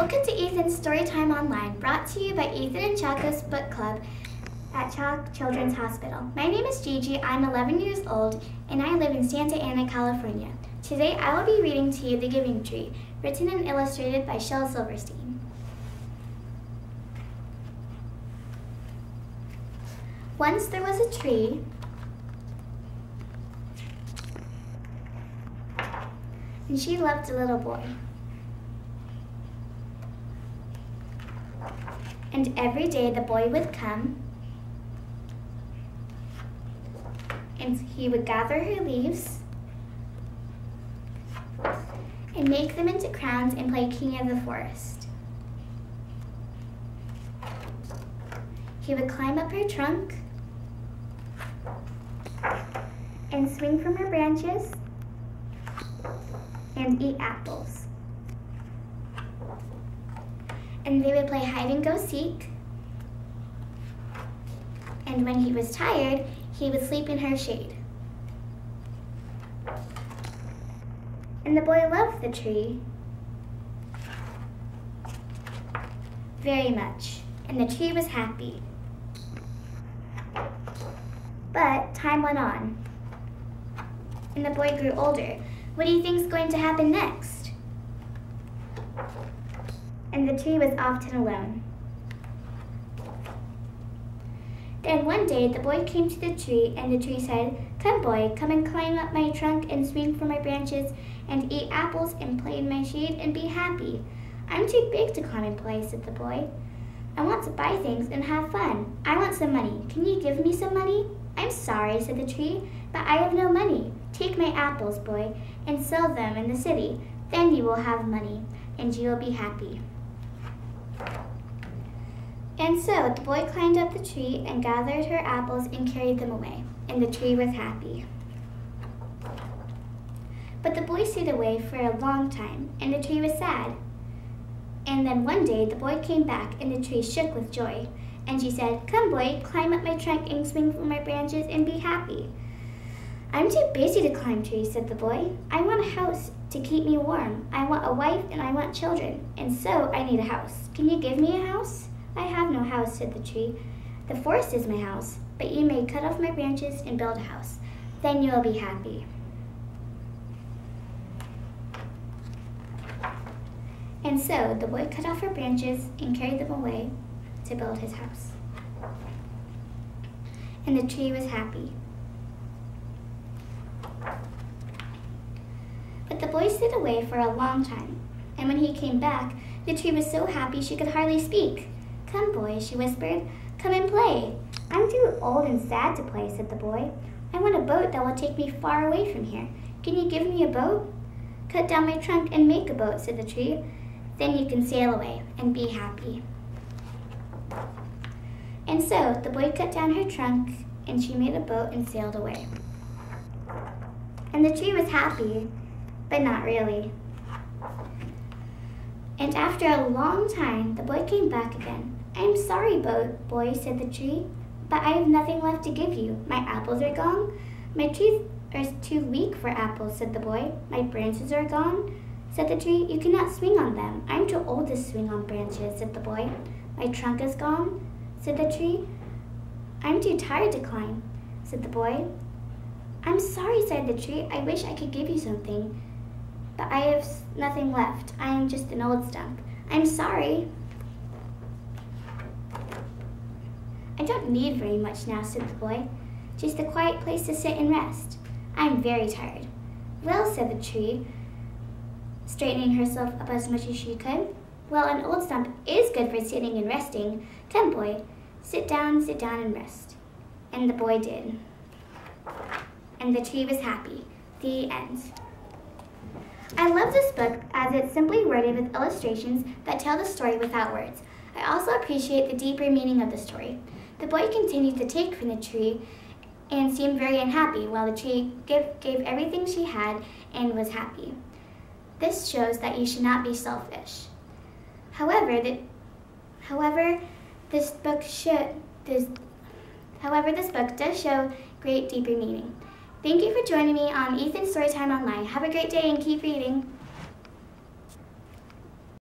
Welcome to Ethan's Storytime Online, brought to you by Ethan and Choco's Book Club at CHOC Children's Hospital. My name is Gigi, I'm 11 years old, and I live in Santa Ana, California. Today I will be reading to you The Giving Tree, written and illustrated by Shel Silverstein. Once there was a tree and she loved a little boy. And every day the boy would come and he would gather her leaves and make them into crowns and play king of the forest. He would climb up her trunk and swing from her branches and eat apples. And they would play hide and go seek. And when he was tired, he would sleep in her shade. And the boy loved the tree very much, and the tree was happy. But time went on, and the boy grew older, what do you think is going to happen next? And the tree was often alone. Then one day the boy came to the tree, and the tree said, Come, boy, come and climb up my trunk and swing from my branches and eat apples and play in my shade and be happy. I'm too big to climb and play, said the boy. I want to buy things and have fun. I want some money. Can you give me some money? I'm sorry, said the tree, but I have no money. Take my apples, boy, and sell them in the city. Then you will have money, and you will be happy. And so the boy climbed up the tree and gathered her apples and carried them away, and the tree was happy. But the boy stayed away for a long time, and the tree was sad. And then one day the boy came back, and the tree shook with joy. And she said, Come, boy, climb up my trunk and swing from my branches and be happy. I'm too busy to climb trees, said the boy. I want a house to keep me warm. I want a wife and I want children, and so I need a house. Can you give me a house? I have no house, said the tree. The forest is my house, but you may cut off my branches and build a house. Then you will be happy. And so the boy cut off her branches and carried them away to build his house. And the tree was happy. But the boy stayed away for a long time, and when he came back, the tree was so happy she could hardly speak. Come, boy, she whispered, come and play. I'm too old and sad to play, said the boy. I want a boat that will take me far away from here. Can you give me a boat? Cut down my trunk and make a boat, said the tree. Then you can sail away and be happy. And so the boy cut down her trunk and she made a boat and sailed away. And the tree was happy but not really. And after a long time, the boy came back again. I am sorry, bo boy, said the tree, but I have nothing left to give you. My apples are gone. My trees are too weak for apples, said the boy. My branches are gone, said the tree. You cannot swing on them. I'm too old to swing on branches, said the boy. My trunk is gone, said the tree. I'm too tired to climb, said the boy. I'm sorry, said the tree. I wish I could give you something but I have nothing left. I am just an old stump. I'm sorry. Don't need very much now, said the boy. Just a quiet place to sit and rest. I am very tired. Well, said the tree, straightening herself up as much as she could. Well, an old stump is good for sitting and resting. Come, boy, sit down, sit down and rest. And the boy did. And the tree was happy. The end. I love this book as it's simply worded with illustrations that tell the story without words. I also appreciate the deeper meaning of the story. The boy continued to take from the tree and seemed very unhappy, while the tree give, gave everything she had and was happy. This shows that you should not be selfish. However, the, however, this book should this, however, this book does show great deeper meaning. Thank you for joining me on Ethan's Storytime Online. Have a great day and keep reading.